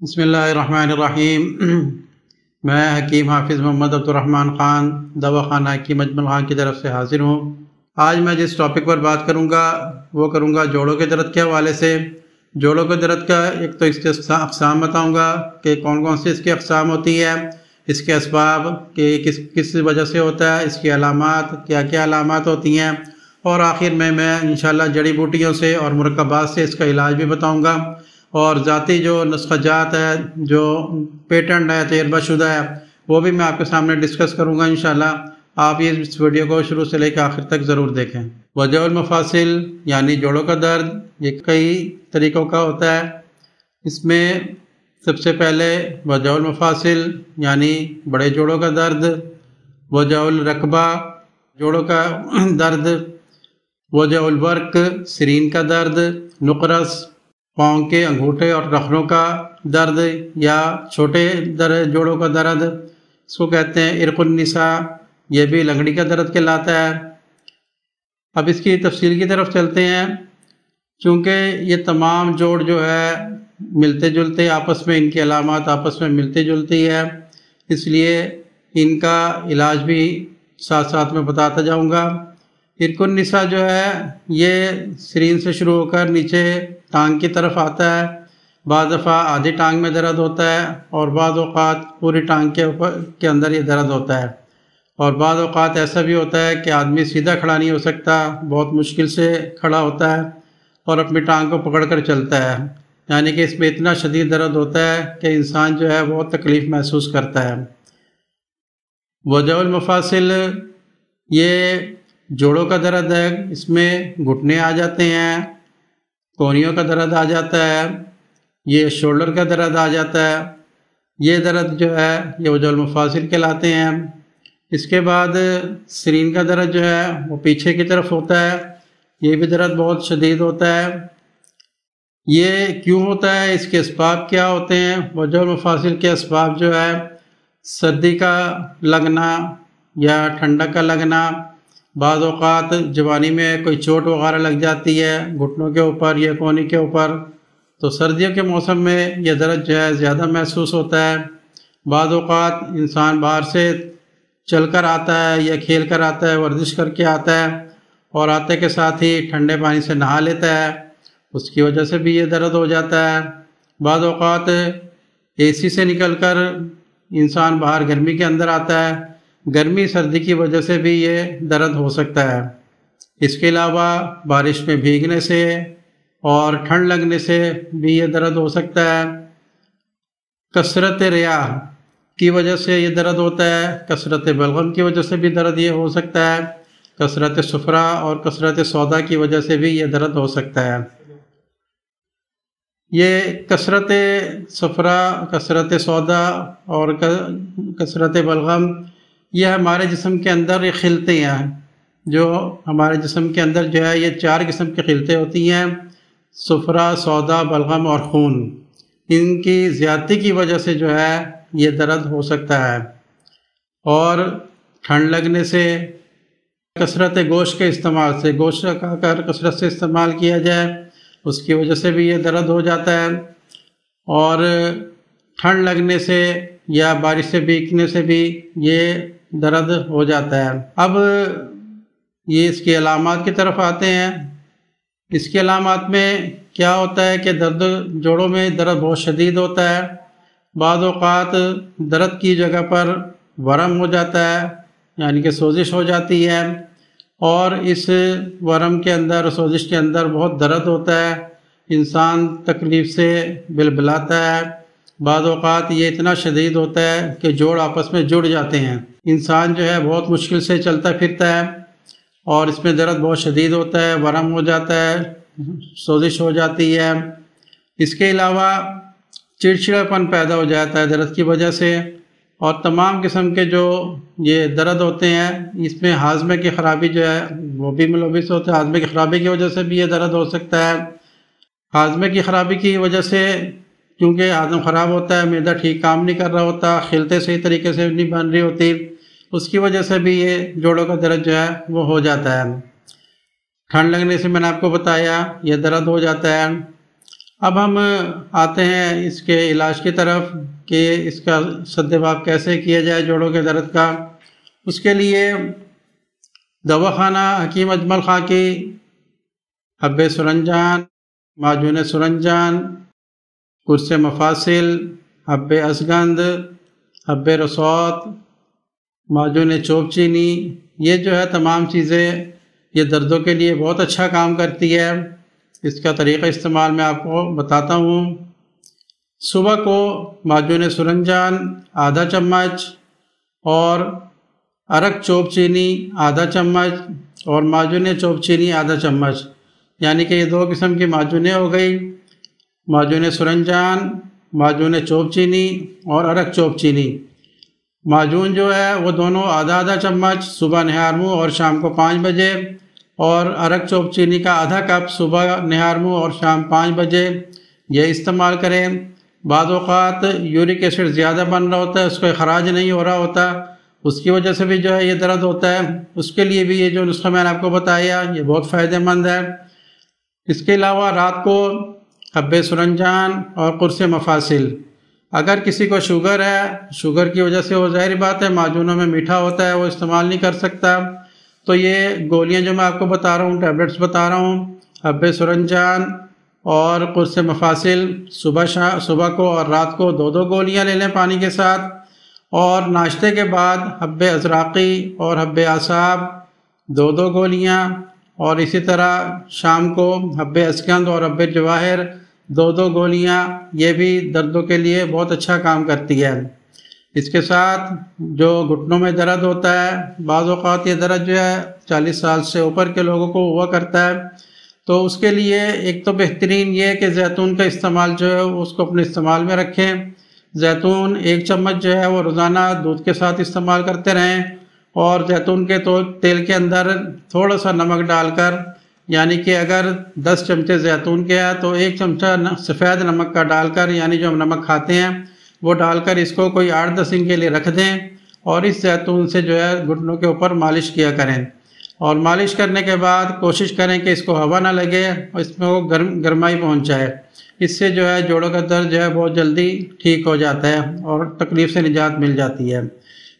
بسم اللہ الرحمن الرحیم۔ میں حکیم حافظ محمد عبد الرحمن خان، دوا خانہ حکیم اجمل خان کی طرف سے حاضر ہوں۔ آج میں جس ٹاپک پر بات کروں گا، وہ کروں گا جوڑوں کے درد کے حوالے سے۔ جوڑوں کے درد کا ایک تو اس کے اقسام بتاؤں گا کہ کون کون سی اس کی اقسام ہوتی ہے اس کے اسباب کہ کس کس وجہ سے ہوتا ہے، اس کی علامات، کیا کیا علامات ہوتی ہیں۔ اور آخر میں میں انشاءاللہ جڑی بوٹیوں سے اور مرکبات سے اس کا علاج بھی بتاؤں گا۔ اور ذاتی جو نسخہ جات ہے، جو پیٹنٹ ہے، تجربہ شدہ ہے، وہ بھی میں آپ کے سامنے ڈسکس کروں گا انشاءاللہ۔ آپ یہ اس ویڈیو کو شروع سے لے کے آخر تک ضرور دیکھیں۔ وجہ المفاصل یعنی جوڑوں کا درد، یہ کئی طریقوں کا ہوتا ہے۔ اس میں سب سے پہلے وجہ المفاصل یعنی بڑے جوڑوں کا درد۔ وجہ الرقبہ، جوڑوں کا درد۔ وجہ الورق، سرین کا درد۔ نقرس پاؤں کے انگوٹھے اور رخنوں کا درد یا چھوٹے در، جوڑوں کا درد، اس کو کہتے ہیں ارق النساء، یہ بھی لنگڑی کا درد کہلاتا ہے۔ اب اس کی تفصیل کی طرف چلتے ہیں۔ چونکہ یہ تمام جوڑ جو ہے ملتے جلتے آپس میں، ان کی علامات آپس میں ملتی جلتی ہے اس لیے ان کا علاج بھی ساتھ ساتھ میں بتاتا جاؤں گا۔ ارک النساء جو ہے، یہ سرین سے شروع ہو کر نیچے ٹانگ کی طرف آتا ہے۔ بعض دفعہ آدھی ٹانگ میں درد ہوتا ہے اور بعض اوقات پوری ٹانگ کے اوپر کے اندر یہ درد ہوتا ہے۔ اور بعض اوقات ایسا بھی ہوتا ہے کہ آدمی سیدھا کھڑا نہیں ہو سکتا، بہت مشکل سے کھڑا ہوتا ہے اور اپنی ٹانگ کو پکڑ کر چلتا ہے۔ یعنی کہ اس میں اتنا شدید درد ہوتا ہے کہ انسان جو ہے بہت تکلیف محسوس کرتا ہے۔ وجہ المفاصل، یہ جوڑوں کا درد ہے، اس میں گھٹنے آ جاتے ہیں، کونیوں کا درد آ جاتا ہے، یہ شولڈر کا درد آ جاتا ہے، یہ درد جو ہے، یہ وجہ المفاصل کہلاتے ہیں۔ اس کے بعد سرین کا درد جو ہے، وہ پیچھے کی طرف ہوتا ہے، یہ بھی درد بہت شدید ہوتا ہے۔ یہ کیوں ہوتا ہے؟ اس کے اسباب کیا ہوتے ہیں؟ وجہ المفاصل کے اسباب جو ہے، سردی کا لگنا یا ٹھنڈا کا لگنا بعض اوقات جوانی میں کوئی چوٹ وغیرہ لگ جاتی ہے، گھٹنوں کے اوپر یا کونی کے اوپر، تو سردیوں کے موسم میں یہ درد جو ہے زیادہ محسوس ہوتا ہے۔ بعض اوقات انسان باہر سے چل کر آتا ہے یا کھیل کر آتا ہے، ورزش کر کے آتا ہے اور آتے کے ساتھ ہی ٹھنڈے پانی سے نہا لیتا ہے۔ اس کی وجہ سے بھی یہ درد ہو جاتا ہے۔ بعض اوقات اے سی سے نکل کر انسان باہر گرمی کے اندر آتا ہے۔ گرمی، سردی کی وجہ سے بھی یہ درد ہو سکتا ہے۔ اس کے علاوہ بارش میں بھیگنے سے اور ٹھنڈ لگنے سے بھی یہ درد ہو سکتا ہے۔ کثرت ریاح کی وجہ سے یہ درد ہوتا ہے۔ کثرت بلغم کی وجہ سے بھی درد یہ ہو سکتا ہے۔ کثرت سفرا اور کثرت سودا کی وجہ سے بھی یہ درد ہو سکتا ہے۔ یہ کثرت سفرا، کثرت سودا اور کثرت بلغم یہ ہمارے جسم کے اندر یہ خلتے ہیں۔ جو ہمارے جسم کے اندر جو ہے یہ چار قسم کی خلطیں ہوتی ہیں سفرا سودا، بلغم اور خون۔ ان کی زیادتی کی وجہ سے جو ہے یہ درد ہو سکتا ہے۔ اور ٹھنڈ لگنے سے کثرت گوشت کے استعمال سے، گوشت کا کر کثرت سے استعمال کیا جائے، اس کی وجہ سے بھی یہ درد ہو جاتا ہے۔ اور ٹھنڈ لگنے سے یا بارش سے، بیکنے سے بھی یہ درد ہو جاتا ہے۔ اب یہ اس کی علامات کی طرف آتے ہیں۔ اس کی علامات میں کیا ہوتا ہے کہ درد جوڑوں میں درد بہت شدید ہوتا ہے۔ بعض اوقات درد کی جگہ پر ورم ہو جاتا ہے یعنی کہ سوزش ہو جاتی ہے۔ اور اس ورم کے اندر، سوزش کے اندر بہت درد ہوتا ہے۔ انسان تکلیف سے بلبلاتا ہے۔ بعض اوقات یہ اتنا شدید ہوتا ہے کہ جوڑ آپس میں جڑ جاتے ہیں۔ انسان جو ہے بہت مشکل سے چلتا پھرتا ہے اور اس میں درد بہت شدید ہوتا ہے، ورم ہو جاتا ہے، سوزش ہو جاتی ہے۔ اس کے علاوہ چڑچڑاپن پیدا ہو جاتا ہے درد کی وجہ سے اور تمام قسم کے جو یہ درد ہوتے ہیں، اس میں ہاضمے کی خرابی جو ہے، وہ بھی ملوث ہوتا ہے۔ ہاضمے کی خرابی کی وجہ سے بھی یہ درد ہو سکتا ہے۔ ہاضمے کی خرابی کی وجہ سے کیونکہ ہاضم خراب ہوتا ہے میدا ٹھیک کام نہیں کر رہا ہوتا کھلتے صحیح طریقے سے نہیں بن رہی ہوتی۔ اس کی وجہ سے بھی یہ جوڑوں کا درد جو ہے وہ ہو جاتا ہے۔ ٹھنڈ لگنے سے میں نے آپ کو بتایا، یہ درد ہو جاتا ہے۔ اب ہم آتے ہیں اس کے علاج کی طرف کہ اس کا سدباب کیسے کیا جائے جوڑوں کے درد کا۔ اس کے لیے دواخانہ حکیم اجمل خاں کی، حب سرنجان، معجون سرنجان قرص مفاصل، حب اسگند، حب رسوت معجون چوپ چینی۔ یہ جو ہے تمام چیزیں یہ دردوں کے لیے بہت اچھا کام کرتی ہے۔ اس کا طریقہ استعمال میں آپ کو بتاتا ہوں۔ صبح کو معجون سرنجان آدھا چمچ اور ارک چوپ چینی، آدھا چمچ اور معجون چوپ چینی، آدھا چمچ۔ یعنی کہ یہ دو قسم کی معجونیں ہو گئی۔ معجون سرنجان معجون چوپ چینی اور ارک چوپ چینی۔ معجون جو ہے وہ دونوں آدھا آدھا چمچ صبح نہار منہ اور شام کو پانچ بجے اور ارک چوپ چینی کا آدھا کپ صبح نہار منہ اور شام پانچ بجے یہ استعمال کریں۔ بعض اوقات یورک ایسڈ زیادہ بن رہا ہوتا ہے، اس کو خراج نہیں ہو رہا ہوتا۔ اس کی وجہ سے بھی جو ہے یہ درد ہوتا ہے۔ اس کے لیے بھی یہ جو نسخہ میں نے آپ کو بتایا، یہ بہت فائدہ مند ہے۔ اس کے علاوہ رات کو حب سرنجان اور قرص مفاصل۔ اگر کسی کو شوگر ہے، شوگر کی وجہ سے وہ ظاہری بات ہے، معجونوں میں میٹھا ہوتا ہے، وہ استعمال نہیں کر سکتا۔ تو یہ گولیاں جو میں آپ کو بتا رہا ہوں ٹیبلٹس بتا رہا ہوں، حب سرنجان اور قرص مفاصل، صبح شاہ صبح کو اور رات کو دو دو گولیاں لے لیں پانی کے ساتھ۔ اور ناشتے کے بعد حب ازراقی اور حب اعصاب دو دو گولیاں۔ اور اسی طرح شام کو حب اسکند اور حب جواہر دو دو گولیاں، یہ بھی دردوں کے لیے بہت اچھا کام کرتی ہے۔ اس کے ساتھ جو گھٹنوں میں درد ہوتا ہے، بعض اوقات یہ درد جو ہے چالیس سال سے اوپر کے لوگوں کو ہوا کرتا ہے۔ تو اس کے لیے ایک تو بہترین یہ کہ زیتون کا استعمال جو ہے، اس کو اپنے استعمال میں رکھیں۔ زیتون ایک چمچ جو ہے وہ روزانہ دودھ کے ساتھ استعمال کرتے رہیں۔ اور زیتون کے تو تیل کے اندر تھوڑا سا نمک ڈال کر یعنی کہ اگر دس چمچے زیتون کے ہے تو ایک چمچہ سفید نمک کا ڈال کر یعنی جو ہم نمک کھاتے ہیں، وہ ڈال کر اس کو کوئی آٹھ دس دن کے لیے رکھ دیں اور اس زیتون سے جو ہے گھٹنوں کے اوپر مالش کیا کریں۔ اور مالش کرنے کے بعد کوشش کریں کہ اس کو ہوا نہ لگے اور اس میں وہ گرم گرمائی پہنچ جائے۔ اس سے جو ہے جوڑوں کا درد جو ہے بہت جلدی ٹھیک ہو جاتا ہے اور تکلیف سے نجات مل جاتی ہے۔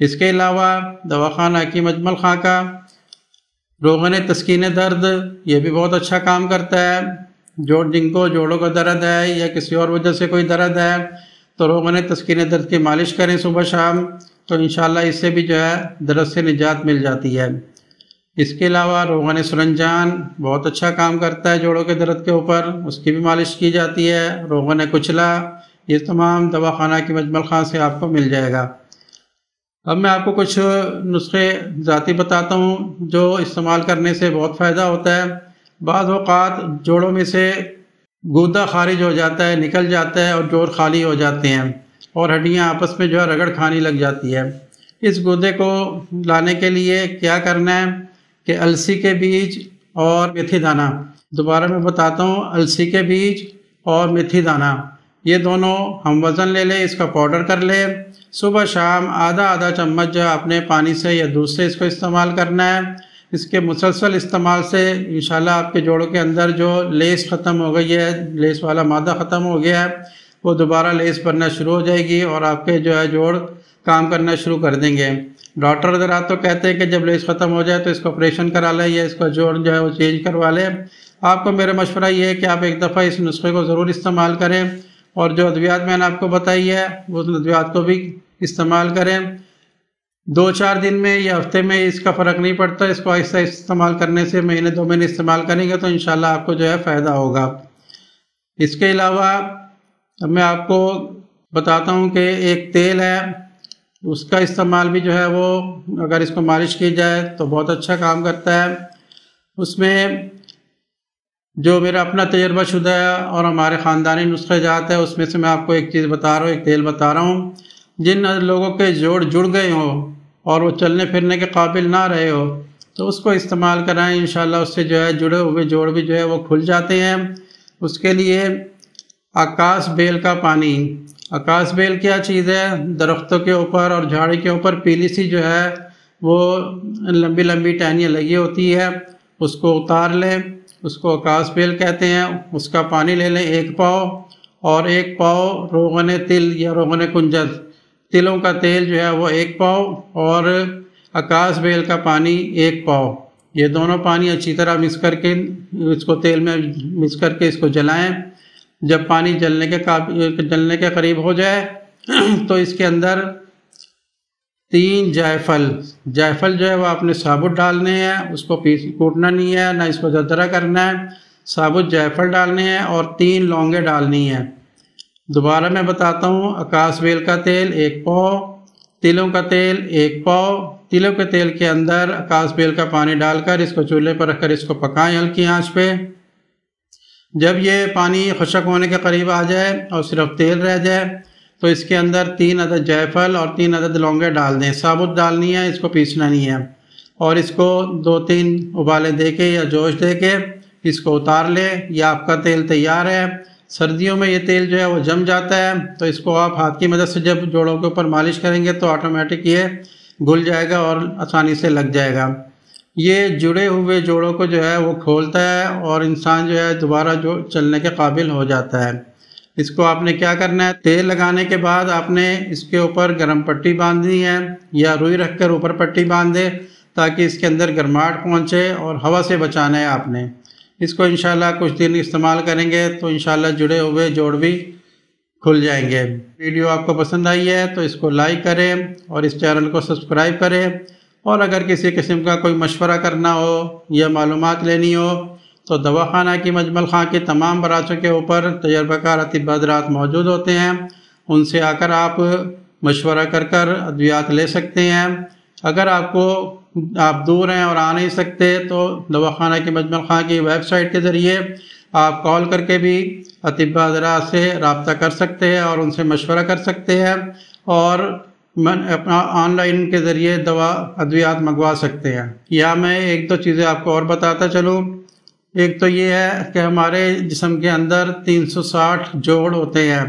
اس کے علاوہ دواخانہ کی مجمل خاں کا روغن تسکین درد، یہ بھی بہت اچھا کام کرتا ہے۔ جو جن کو جوڑوں کا درد ہے یا کسی اور وجہ سے کوئی درد ہے، تو روغن تسکین درد کی مالش کریں صبح شام، تو انشاءاللہ اس سے بھی جو ہے درد سے نجات مل جاتی ہے۔ اس کے علاوہ روغن سرنجان بہت اچھا کام کرتا ہے جوڑوں کے درد کے اوپر، اس کی بھی مالش کی جاتی ہے۔ روغن کچلا، یہ تمام دواخانہ کی مجمل خان سے آپ کو مل جائے گا۔ اب میں آپ کو کچھ نسخے ذاتی بتاتا ہوں جو استعمال کرنے سے بہت فائدہ ہوتا ہے۔ بعض اوقات جوڑوں میں سے گودا خارج ہو جاتا ہے، نکل جاتا ہے اور جوڑ خالی ہو جاتے ہیں اور ہڈیاں آپس میں جو ہے رگڑ کھانی لگ جاتی ہے۔ اس گودے کو لانے کے لیے کیا کرنا ہے کہ السی کے بیج اور میتھی دانہ۔ دوبارہ میں بتاتا ہوں، السی کے بیج اور میتھی دانہ۔ یہ دونوں ہم وزن لے لیں، اس کا پاؤڈر کر لیں۔ صبح شام آدھا آدھا چمچ جو اپنے پانی سے یا دودھ سے اس کو استعمال کرنا ہے۔ اس کے مسلسل استعمال سے انشاءاللہ آپ کے جوڑوں کے اندر جو لیس ختم ہو گئی ہے، لیس والا مادہ ختم ہو گیا ہے، وہ دوبارہ لیس بننا شروع ہو جائے گی اور آپ کے جو ہے جوڑ کام کرنا شروع کر دیں گے۔ ڈاکٹر حضرات تو کہتے ہیں کہ جب لیس ختم ہو جائے تو اس کو آپریشن کرا لیں یا اس کا جوڑ جو ہے وہ چینج کروا لیں۔ آپ کو میرا مشورہ یہ ہے کہ آپ ایک دفعہ اس نسخے کو ضرور استعمال کریں۔ اور جو ادویات میں نے آپ کو بتائی ہے، وہ ادویات کو بھی استعمال کریں۔ دو چار دن میں یا ہفتے میں اس کا فرق نہیں پڑتا، اس کو آہستہ استعمال کرنے سے مہینے، دو مہینے استعمال کریں گے تو انشاءاللہ آپ کو جو ہے فائدہ ہوگا۔ اس کے علاوہ، اب میں آپ کو بتاتا ہوں کہ ایک تیل ہے، اس کا استعمال بھی جو ہے وہ اگر اس کو مالش کی جائے تو بہت اچھا کام کرتا ہے۔ اس میں جو میرا اپنا تجربہ شدہ ہے اور ہمارے خاندانی نسخے جات ہے اس میں سے میں آپ کو ایک چیز بتا رہا ہوں، ایک تیل بتا رہا ہوں۔ جن لوگوں کے جوڑ جڑ گئے ہوں اور وہ چلنے پھرنے کے قابل نہ رہے ہو تو اس کو استعمال کرائیں، انشاءاللہ اس سے جو ہے جڑے ہوئے جوڑ بھی جو ہے وہ کھل جاتے ہیں۔ اس کے لیے آکاش بیل کا پانی۔ آکاش بیل کیا چیز ہے؟ درختوں کے اوپر اور جھاڑی کے اوپر پیلی سی جو ہے وہ لمبی لمبی ٹہنیاں لگی ہوتی ہے اس کو اتار لیں۔ اس کو اکاس بیل کہتے ہیں، اس کا پانی لے لیں، ایک پاؤ، اور ایک پاؤ روغن تل یا روغن کنجد۔ تلوں کا تیل جو ہے وہ ایک پاؤ، اور اکاس بیل کا پانی ایک پاؤ۔ یہ دونوں پانی اچھی طرح مکس کر کے، اس کو تیل میں مکس کر کے اس کو جلائیں۔ جب پانی جلنے کے جلنے کے قریب ہو جائے، تو اس کے اندر تین جائفل۔ جائفل جو ہے وہ آپ نے ثابت ڈالنے ہیں، اس کو پیس کوٹنا نہیں ہے، نہ اس کو زدرہ کرنا ہے، ثابت جائفل ڈالنے ہیں اور تین لونگے ڈالنی ہیں۔ دوبارہ میں بتاتا ہوں اکاس بیل کا تیل ایک پاؤ، تلوں کا تیل ایک پاؤ۔ تلوں کے تیل کے اندر اکاس بیل کا پانی ڈال کر اس کو چولہے پر رکھ کر اس کو پکائیں ہلکی آنچ پہ۔ جب یہ پانی خشک ہونے کے قریب آ جائے اور صرف تیل رہ جائے تو اس کے اندر تین عدد جائفل اور تین عدد لونگے ڈال دیں۔ ثابت ڈالنی ہے، اس کو پیسنا نہیں ہے۔ اور اس کو دو تین ابالے دے کے یا جوش دے کے اس کو اتار لے۔ یا آپ کا تیل تیار ہے۔ سردیوں میں یہ تیل جو ہے وہ جم جاتا ہے۔ تو اس کو آپ ہاتھ کی مدد سے جب جوڑوں کے اوپر مالش کریں گے تو آٹومیٹک یہ گل جائے گا اور آسانی سے لگ جائے گا۔ یہ جڑے ہوئے جوڑوں کو جو ہے وہ کھولتا ہے اور انسان جو ہے دوبارہ جو چلنے کے قابل ہو جاتا ہے۔ اس کو آپ نے کیا کرنا ہے؟ تیل لگانے کے بعد آپ نے اس کے اوپر گرم پٹی باندھنی ہے یا روئی رکھ کر اوپر پٹی باندھ دے تاکہ اس کے اندر گرماہٹ پہنچے اور ہوا سے بچانا ہے آپ نے۔ اس کو انشاءاللہ کچھ دن استعمال کریں گے تو انشاءاللہ جڑے ہوئے جوڑ بھی کھل جائیں گے۔ ویڈیو آپ کو پسند آئی ہے تو اس کو لائک کریں اور اس چینل کو سبسکرائب کریں۔ اور اگر کسی قسم کا کوئی مشورہ کرنا ہو یا معلومات لینی ہو تو دواخانہ کی مجمل خاں کے تمام برانچوں کے اوپر تجربہ کار اطب حضرات موجود ہوتے ہیں۔ ان سے آ کر آپ مشورہ کر کر ادویات لے سکتے ہیں۔ اگر آپ کو آپ دور ہیں اور آ نہیں سکتے تو دواخانہ کی مجمل خاں کی ویب سائٹ کے ذریعے آپ کال کر کے بھی اطباء حضرات سے رابطہ کر سکتے ہیں اور ان سے مشورہ کر سکتے ہیں اور اپنا آن لائن کے ذریعے دوا ادویات منگوا سکتے ہیں۔ یا میں ایک دو چیزیں آپ کو اور بتاتا چلوں۔ ایک تو یہ ہے کہ ہمارے جسم کے اندر تین سو ساٹھ جوڑ ہوتے ہیں۔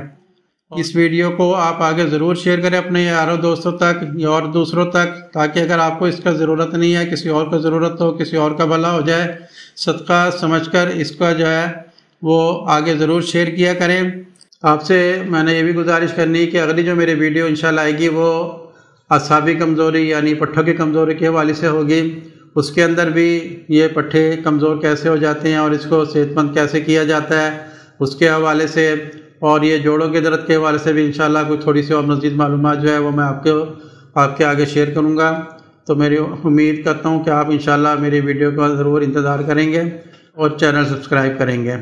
اس ویڈیو کو آپ آگے ضرور شیئر کریں اپنے یاروں دوستوں تک یا اور دوسروں تک، تاکہ اگر آپ کو اس کا ضرورت نہیں ہے، کسی اور کو ضرورت ہو، کسی اور کا بھلا ہو جائے، صدقہ سمجھ کر اس کا جو ہے وہ آگے ضرور شیئر کیا کریں۔ آپ سے میں نے یہ بھی گزارش کرنی کہ اگلی جو میری ویڈیو انشاءاللہ آئے گی وہ اصابی کمزوری یعنی پٹھوں کی کمزوری کے حوالے سے ہوگی۔ اس کے اندر بھی یہ پٹھے کمزور کیسے ہو جاتے ہیں اور اس کو صحت مند کیسے کیا جاتا ہے، اس کے حوالے سے اور یہ جوڑوں کے درد کے حوالے سے بھی انشاءاللہ کوئی تھوڑی سی اور مزید معلومات جو ہے وہ میں آپ کے آپ کے آگے شیئر کروں گا۔ تو میری امید کرتا ہوں کہ آپ انشاءاللہ میری ویڈیو کا ضرور انتظار کریں گے اور چینل سبسکرائب کریں گے۔